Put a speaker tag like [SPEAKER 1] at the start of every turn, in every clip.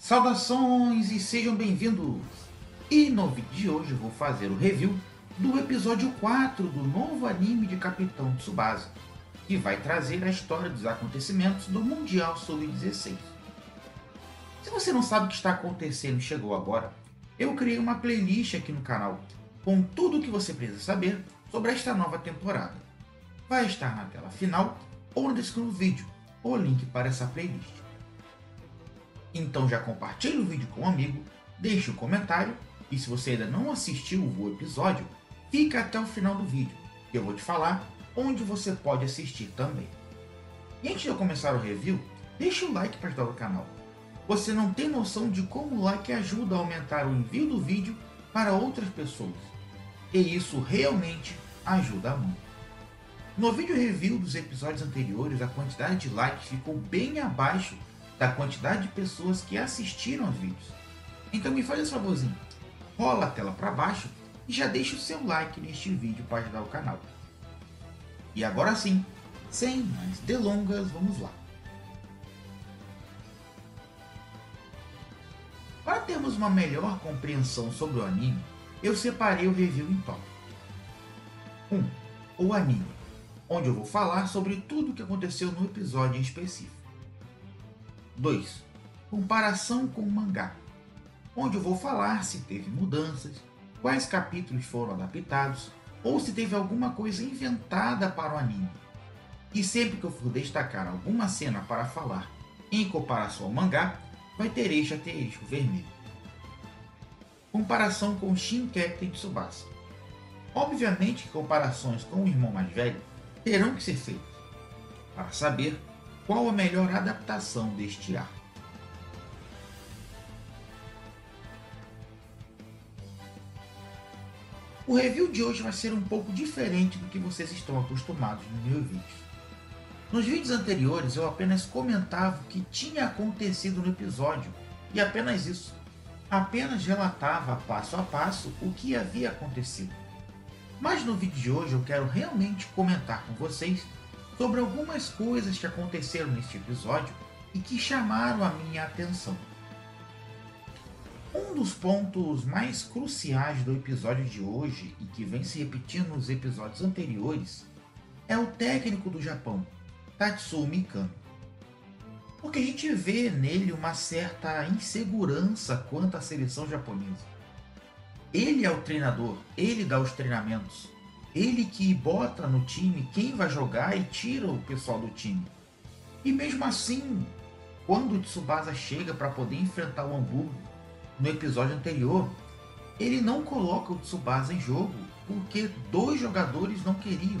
[SPEAKER 1] Saudações e sejam bem-vindos! E no vídeo de hoje vou fazer o review do episódio 4 do novo anime de Capitão Tsubasa, que vai trazer a história dos acontecimentos do Mundial Sub-16. Se você não sabe o que está acontecendo e chegou agora, eu criei uma playlist aqui no canal com tudo o que você precisa saber sobre esta nova temporada. Vai estar na tela final ou na descrição do vídeo o link para essa playlist. Então já compartilhe o vídeo com um amigo, deixe um comentário e se você ainda não assistiu o episódio, fica até o final do vídeo, que eu vou te falar onde você pode assistir também. E antes de eu começar o review, deixe o like para ajudar o canal. Você não tem noção de como o like ajuda a aumentar o envio do vídeo para outras pessoas. E isso realmente ajuda muito. No vídeo review dos episódios anteriores, a quantidade de likes ficou bem abaixo da quantidade de pessoas que assistiram aos vídeos. Então me faz esse favorzinho, rola a tela para baixo e já deixa o seu like neste vídeo para ajudar o canal. E agora sim, sem mais delongas, vamos lá. Para termos uma melhor compreensão sobre o anime, eu separei o review em tópicos. 1. Um, o anime, onde eu vou falar sobre tudo o que aconteceu no episódio em específico. 2. Comparação com o mangá, onde eu vou falar se teve mudanças, quais capítulos foram adaptados ou se teve alguma coisa inventada para o anime. E sempre que eu for destacar alguma cena para falar em comparação ao mangá, vai ter este asterisco vermelho. Comparação com Shin Captain Tsubasa. Obviamente que comparações com o irmão mais velho terão que ser feitas, para saber qual a melhor adaptação deste ar? O review de hoje vai ser um pouco diferente do que vocês estão acostumados nos meus vídeos. Nos vídeos anteriores eu apenas comentava o que tinha acontecido no episódio e apenas isso. Apenas relatava passo a passo o que havia acontecido. Mas no vídeo de hoje eu quero realmente comentar com vocês sobre algumas coisas que aconteceram neste episódio e que chamaram a minha atenção. Um dos pontos mais cruciais do episódio de hoje e que vem se repetindo nos episódios anteriores é o técnico do Japão, Tatsuo Mikami. Porque a gente vê nele uma certa insegurança quanto à seleção japonesa. Ele é o treinador, ele dá os treinamentos, ele que bota no time quem vai jogar e tira o pessoal do time. E mesmo assim, quando o Tsubasa chega para poder enfrentar o Hamburgo no episódio anterior, ele não coloca o Tsubasa em jogo porque dois jogadores não queriam.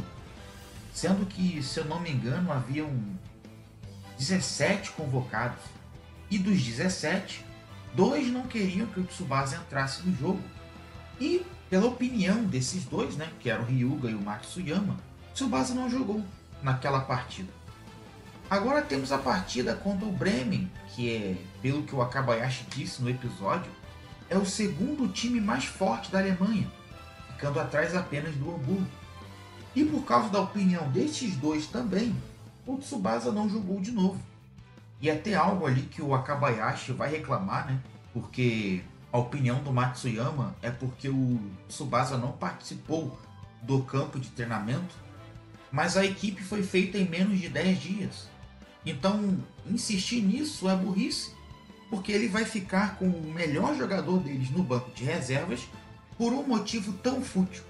[SPEAKER 1] Sendo que, se eu não me engano, haviam 17 convocados. E dos 17, dois não queriam que o Tsubasa entrasse no jogo. E pela opinião desses dois, né, que eram o Ryuga e o Matsuyama, Tsubasa não jogou naquela partida. Agora temos a partida contra o Bremen, que é, pelo que o Akabayashi disse no episódio, é o segundo time mais forte da Alemanha, ficando atrás apenas do Hamburgo. E por causa da opinião destes dois também, o Tsubasa não jogou de novo. E até algo ali que o Akabayashi vai reclamar, né? Porque a opinião do Matsuyama é porque o Tsubasa não participou do campo de treinamento, mas a equipe foi feita em menos de 10 dias. Então, insistir nisso é burrice, porque ele vai ficar com o melhor jogador deles no banco de reservas por um motivo tão fútil.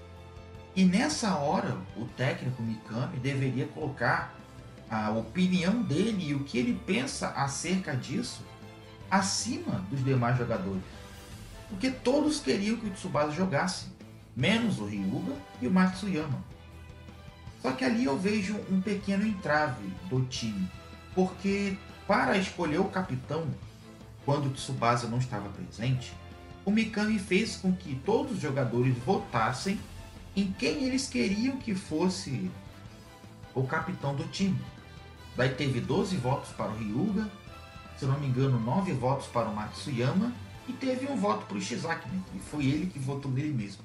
[SPEAKER 1] E nessa hora, o técnico Mikami deveria colocar a opinião dele e o que ele pensa acerca disso acima dos demais jogadores porque todos queriam que o Tsubasa jogasse, menos o Ryuga e o Matsuyama. Só que ali eu vejo um pequeno entrave do time, porque para escolher o capitão, quando o Tsubasa não estava presente, o Mikami fez com que todos os jogadores votassem em quem eles queriam que fosse o capitão do time. Daí teve 12 votos para o Ryuga, se não me engano, 9 votos para o Matsuyama e teve um voto para o Ishizaki, né? e foi ele que votou nele mesmo.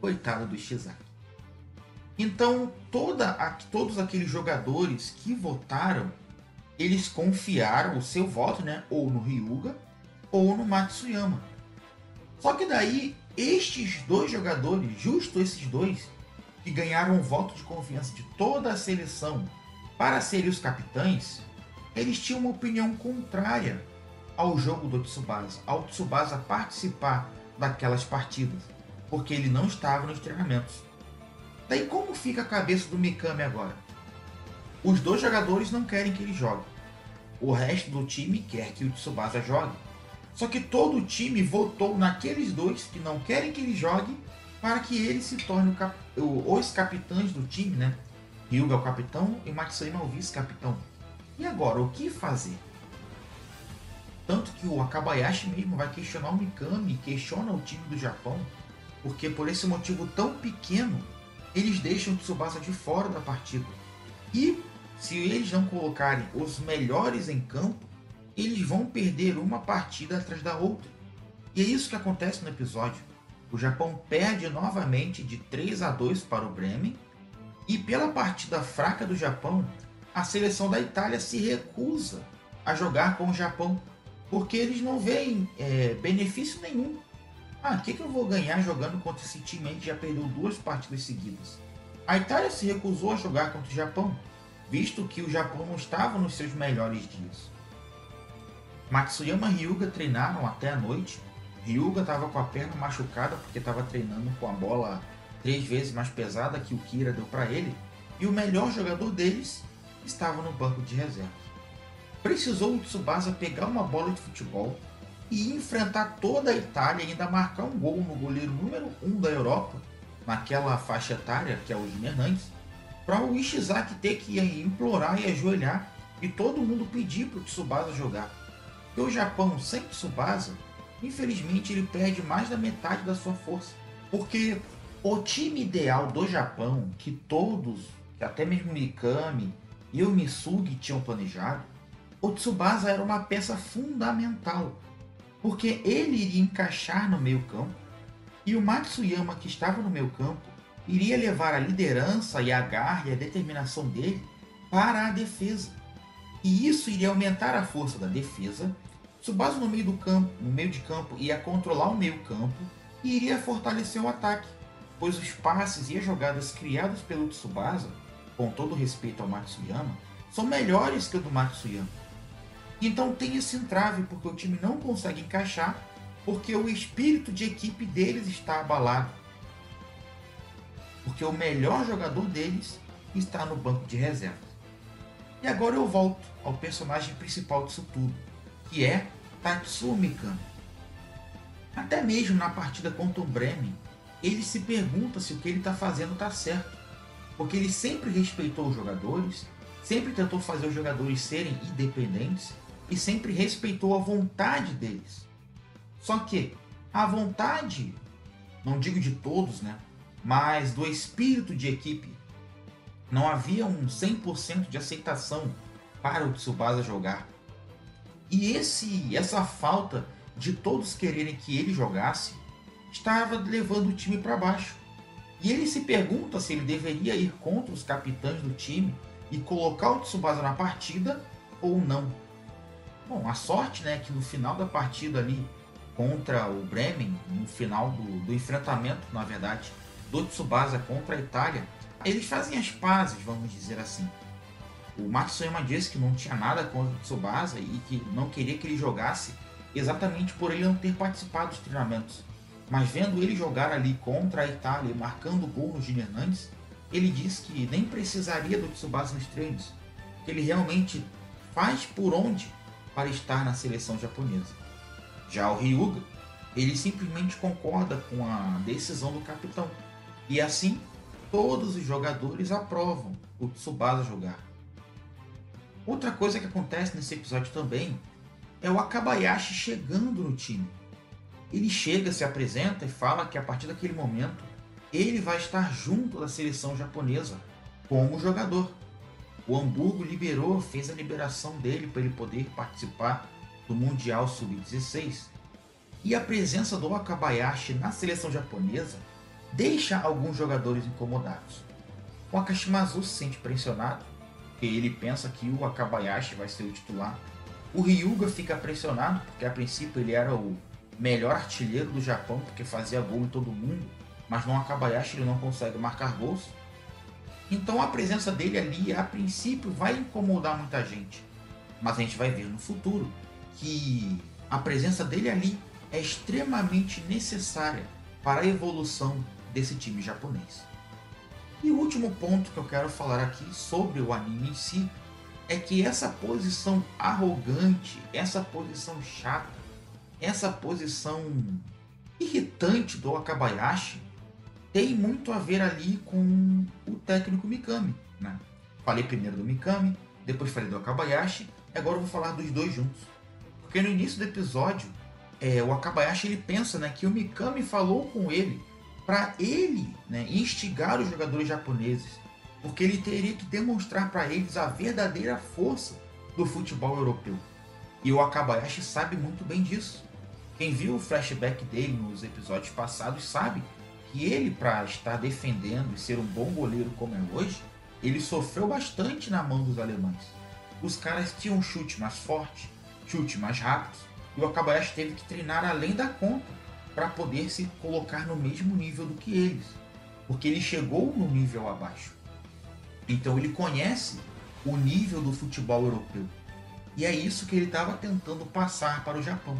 [SPEAKER 1] Coitado do Ishizaki. Então, toda, todos aqueles jogadores que votaram, eles confiaram o seu voto, né? Ou no Ryuga, ou no Matsuyama. Só que daí, estes dois jogadores, justo esses dois, que ganharam o voto de confiança de toda a seleção para serem os capitães, eles tinham uma opinião contrária ao jogo do Tsubasa, ao Tsubasa participar daquelas partidas, porque ele não estava nos treinamentos. Daí como fica a cabeça do Mikami agora? Os dois jogadores não querem que ele jogue. O resto do time quer que o Tsubasa jogue. Só que todo o time votou naqueles dois que não querem que ele jogue para que ele se torne cap... os capitães do time, né? Ryuga é o capitão e Matsuyama é o vice-capitão. E agora, o que fazer? Tanto que o Akabayashi mesmo vai questionar o Mikami, questiona o time do Japão, porque por esse motivo tão pequeno, eles deixam o Tsubasa de fora da partida. E se eles não colocarem os melhores em campo, eles vão perder uma partida atrás da outra. E é isso que acontece no episódio. O Japão perde novamente de 3 a 2 para o Bremen, e pela partida fraca do Japão, a seleção da Itália se recusa a jogar com o Japão, porque eles não veem é, benefício nenhum. Ah, o que, que eu vou ganhar jogando contra esse time que já perdeu duas partidas seguidas? A Itália se recusou a jogar contra o Japão, visto que o Japão não estava nos seus melhores dias. Matsuyama e Ryuga treinaram até a noite. Ryuga estava com a perna machucada porque estava treinando com a bola três vezes mais pesada que o Kira deu para ele. E o melhor jogador deles estava no banco de reserva. Precisou o Tsubasa pegar uma bola de futebol e enfrentar toda a Itália e ainda marcar um gol no goleiro número 1 um da Europa, naquela faixa etária que é o Hernandes, para o Ishizaki ter que implorar e ajoelhar e todo mundo pedir para o Tsubasa jogar. E o Japão sem Tsubasa, infelizmente ele perde mais da metade da sua força. Porque o time ideal do Japão, que todos, até mesmo Mikami e o Misugi tinham planejado, o Tsubasa era uma peça fundamental, porque ele iria encaixar no meio campo e o Matsuyama, que estava no meio campo, iria levar a liderança e a garra e a determinação dele para a defesa. E isso iria aumentar a força da defesa Tsubasa no meio do campo, no meio de campo, ia controlar o meio campo e iria fortalecer o ataque, pois os passes e as jogadas criadas pelo Tsubasa, com todo respeito ao Matsuyama, são melhores que o do Matsuyama. Então tem esse entrave porque o time não consegue encaixar porque o espírito de equipe deles está abalado. Porque o melhor jogador deles está no banco de reservas. E agora eu volto ao personagem principal disso tudo, que é Tatsuo Mikami. Até mesmo na partida contra o Bremen, ele se pergunta se o que ele está fazendo está certo, porque ele sempre respeitou os jogadores, sempre tentou fazer os jogadores serem independentes e sempre respeitou a vontade deles. Só que a vontade, não digo de todos, né, mas do espírito de equipe, não havia um 100% de aceitação para o Tsubasa jogar. E esse, essa falta de todos quererem que ele jogasse estava levando o time para baixo. E ele se pergunta se ele deveria ir contra os capitães do time e colocar o Tsubasa na partida ou não. Bom, a sorte né, que no final da partida ali contra o Bremen, no final do, do enfrentamento, na verdade, do Tsubasa contra a Itália, eles fazem as pazes, vamos dizer assim. O Matsuyama disse que não tinha nada contra o Tsubasa e que não queria que ele jogasse exatamente por ele não ter participado dos treinamentos. Mas vendo ele jogar ali contra a Itália e marcando gol no Gini Hernandes, ele disse que nem precisaria do Tsubasa nos treinos, que ele realmente faz por onde para estar na seleção japonesa. Já o Ryuga, ele simplesmente concorda com a decisão do capitão, e assim todos os jogadores aprovam o Tsubasa jogar. Outra coisa que acontece nesse episódio também é o Akabayashi chegando no time. Ele chega, se apresenta e fala que a partir daquele momento ele vai estar junto da seleção japonesa como jogador. O Hamburgo liberou, fez a liberação dele para ele poder participar do Mundial Sub-16. E a presença do Akabayashi na seleção japonesa deixa alguns jogadores incomodados. O Akashimazu se sente pressionado ele pensa que o Akabayashi vai ser o titular. O Ryuga fica pressionado, porque a princípio ele era o melhor artilheiro do Japão, porque fazia gol em todo mundo, mas no Akabayashi ele não consegue marcar gols. Então a presença dele ali, a princípio, vai incomodar muita gente. Mas a gente vai ver no futuro que a presença dele ali é extremamente necessária para a evolução desse time japonês. E o último ponto que eu quero falar aqui sobre o anime em si é que essa posição arrogante, essa posição chata, essa posição irritante do Akabayashi tem muito a ver ali com o técnico Mikami. Né? Falei primeiro do Mikami, depois falei do Akabayashi, e agora eu vou falar dos dois juntos. Porque no início do episódio, é, o Akabayashi ele pensa né, que o Mikami falou com ele para ele né, instigar os jogadores japoneses, porque ele teria que demonstrar para eles a verdadeira força do futebol europeu. E o Akabayashi sabe muito bem disso. Quem viu o flashback dele nos episódios passados sabe que ele, para estar defendendo e ser um bom goleiro como é hoje, ele sofreu bastante na mão dos alemães. Os caras tinham um chute mais forte, chute mais rápido, e o Akabayashi teve que treinar além da conta para poder se colocar no mesmo nível do que eles, porque ele chegou no nível abaixo. Então ele conhece o nível do futebol europeu. E é isso que ele estava tentando passar para o Japão.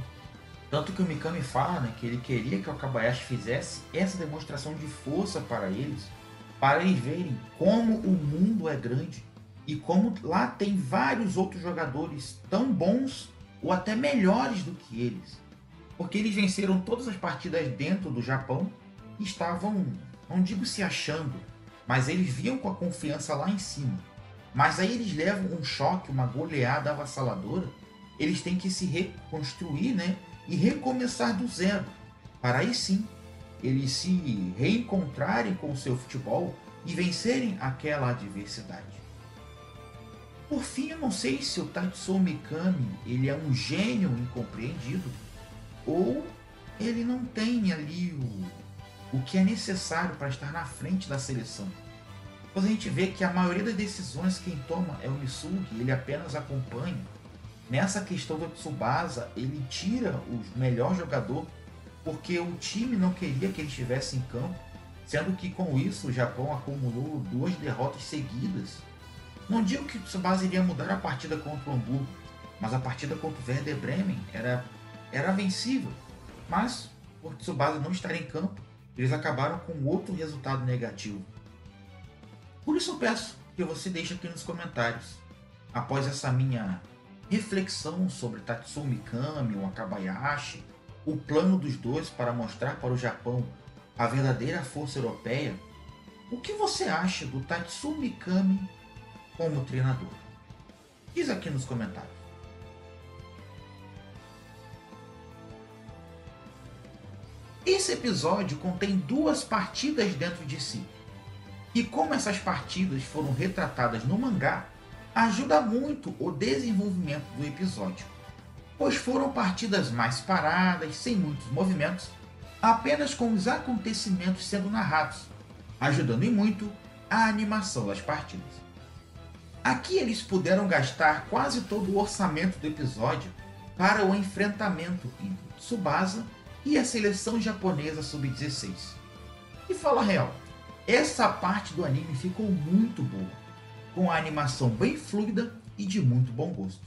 [SPEAKER 1] Tanto que o Mikami fala né, que ele queria que o Akabayashi fizesse essa demonstração de força para eles, para eles verem como o mundo é grande e como lá tem vários outros jogadores tão bons ou até melhores do que eles. Porque eles venceram todas as partidas dentro do Japão e estavam, não digo se achando, mas eles viam com a confiança lá em cima. Mas aí eles levam um choque, uma goleada avassaladora, eles têm que se reconstruir, né? E recomeçar do zero, para aí sim eles se reencontrarem com o seu futebol e vencerem aquela adversidade. Por fim, eu não sei se o Tatsuo Mikami ele é um gênio incompreendido ou ele não tem ali o, o que é necessário para estar na frente da seleção. Pois a gente vê que a maioria das decisões quem toma é o Misugi, ele apenas acompanha Nessa questão do Tsubasa, ele tira o melhor jogador porque o time não queria que ele estivesse em campo, sendo que com isso o Japão acumulou duas derrotas seguidas. Não digo que o Tsubasa iria mudar a partida contra o Hamburgo, mas a partida contra o Werder Bremen era, era vencível. Mas, por Tsubasa não estar em campo, eles acabaram com outro resultado negativo. Por isso eu peço que você deixe aqui nos comentários, após essa minha reflexão sobre Tatsuo Mikami ou Akabayashi, o plano dos dois para mostrar para o Japão a verdadeira força europeia, o que você acha do Tatsuo Mikami como treinador? Diz aqui nos comentários. Esse episódio contém duas partidas dentro de si. E como essas partidas foram retratadas no mangá, ajuda muito o desenvolvimento do episódio, pois foram partidas mais paradas, sem muitos movimentos, apenas com os acontecimentos sendo narrados, ajudando em muito a animação das partidas. Aqui eles puderam gastar quase todo o orçamento do episódio para o enfrentamento entre Tsubasa e a seleção japonesa sub-16. E fala real, essa parte do anime ficou muito boa com a animação bem fluida e de muito bom gosto.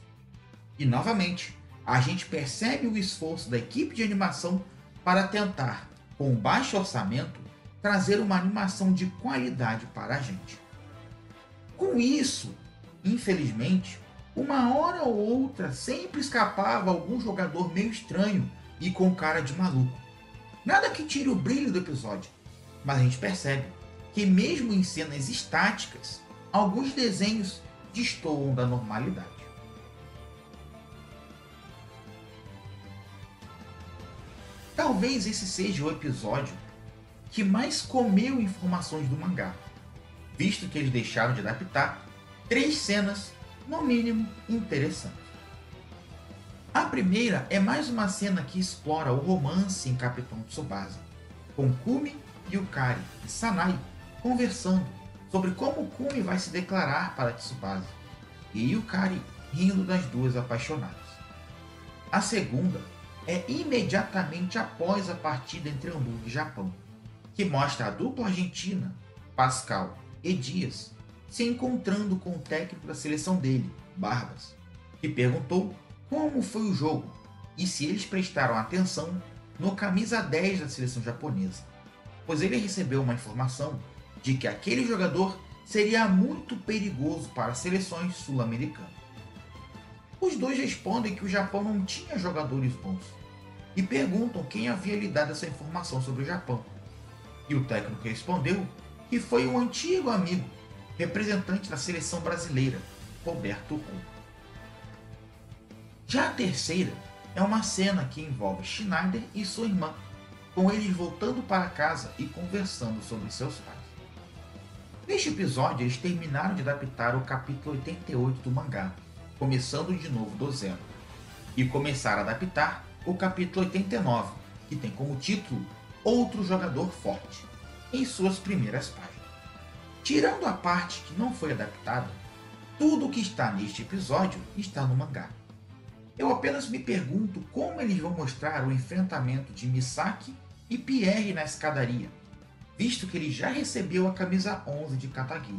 [SPEAKER 1] E novamente, a gente percebe o esforço da equipe de animação para tentar, com baixo orçamento, trazer uma animação de qualidade para a gente. Com isso, infelizmente, uma hora ou outra sempre escapava algum jogador meio estranho e com cara de maluco. Nada que tire o brilho do episódio, mas a gente percebe que, mesmo em cenas estáticas, alguns desenhos destoam da normalidade. Talvez esse seja o episódio que mais comeu informações do mangá, visto que eles deixaram de adaptar três cenas, no mínimo, interessantes. A primeira é mais uma cena que explora o romance em Capitão Tsubasa, com Kumi, Yukari e Sanai conversando sobre como Kumi vai se declarar para Tsubasa, e Yukari rindo das duas apaixonadas. A segunda é imediatamente após a partida entre Hamburgo e Japão, que mostra a dupla argentina, Pascal e Dias, se encontrando com o técnico da seleção dele, Barbas, que perguntou como foi o jogo e se eles prestaram atenção no camisa 10 da seleção japonesa, pois ele recebeu uma informação de que aquele jogador seria muito perigoso para as seleções sul-americanas. Os dois respondem que o Japão não tinha jogadores bons e perguntam quem havia lhe dado essa informação sobre o Japão. E o técnico respondeu que foi um antigo amigo, representante da seleção brasileira, Roberto Rum. Já a terceira é uma cena que envolve Schneider e sua irmã, com eles voltando para casa e conversando sobre seus pais. Neste episódio, eles terminaram de adaptar o capítulo 88 do mangá, começando de novo do zero, e começaram a adaptar o capítulo 89, que tem como título Outro Jogador Forte, em suas primeiras páginas. Tirando a parte que não foi adaptada, tudo o que está neste episódio está no mangá. Eu apenas me pergunto como eles vão mostrar o enfrentamento de Misaki e Pierre na escadaria, visto que ele já recebeu a camisa 11 de Katagi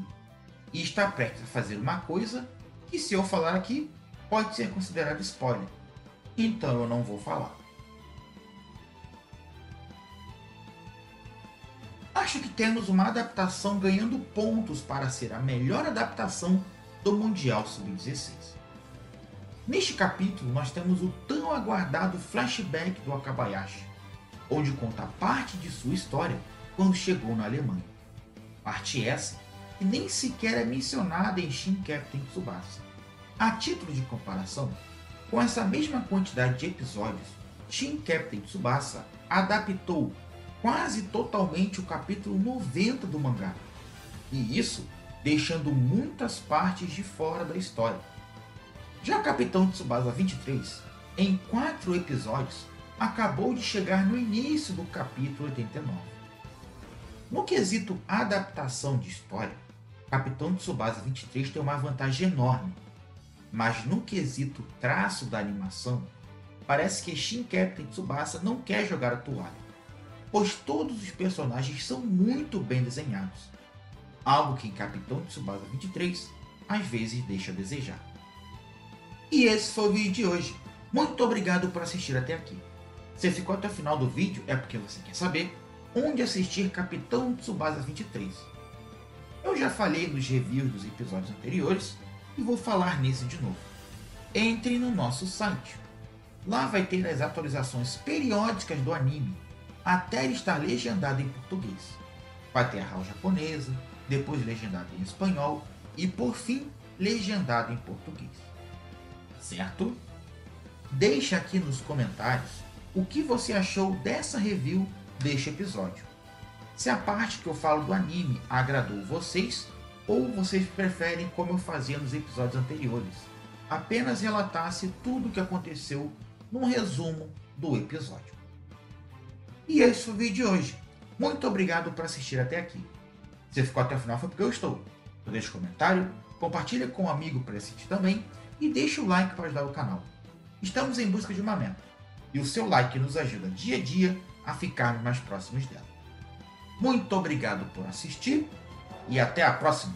[SPEAKER 1] e está prestes a fazer uma coisa que, se eu falar aqui, pode ser considerado spoiler então eu não vou falar. Acho que temos uma adaptação ganhando pontos para ser a melhor adaptação do Mundial Sub-16. Neste capítulo, nós temos o tão aguardado flashback do Akabayashi, onde conta parte de sua história quando chegou na Alemanha. Parte essa que nem sequer é mencionada em Shin Captain Tsubasa. A título de comparação, com essa mesma quantidade de episódios, Shin Captain Tsubasa adaptou quase totalmente o capítulo 90 do mangá. E isso deixando muitas partes de fora da história. Já Capitão Tsubasa 23, em quatro episódios, acabou de chegar no início do capítulo 89. No quesito adaptação de história, Capitão Tsubasa 23 tem uma vantagem enorme, mas no quesito traço da animação, parece que Shin Captain Tsubasa não quer jogar a toalha, pois todos os personagens são muito bem desenhados, algo que em Capitão Tsubasa 23 às vezes deixa a desejar. E esse foi o vídeo de hoje. Muito obrigado por assistir até aqui. Se ficou até o final do vídeo é porque você quer saber onde assistir Capitão Tsubasa 23. Eu já falei nos reviews dos episódios anteriores, e vou falar nisso de novo. Entre no nosso site. Lá vai ter as atualizações periódicas do anime, até estar legendado em português. Vai ter a RAW japonesa, depois legendado em espanhol e por fim legendado em português. Certo? Deixe aqui nos comentários o que você achou dessa review deste episódio. Se a parte que eu falo do anime agradou vocês ou vocês preferem como eu fazia nos episódios anteriores, apenas relatasse tudo o que aconteceu num resumo do episódio. E esse foi o vídeo de hoje. Muito obrigado por assistir até aqui. Se ficou até o final foi porque eu estou. Deixe um comentário, compartilhe com um amigo para assistir também e deixe o like para ajudar o canal. Estamos em busca de uma meta e o seu like nos ajuda dia a dia a ficarmos mais próximos dela. Muito obrigado por assistir e até a próxima!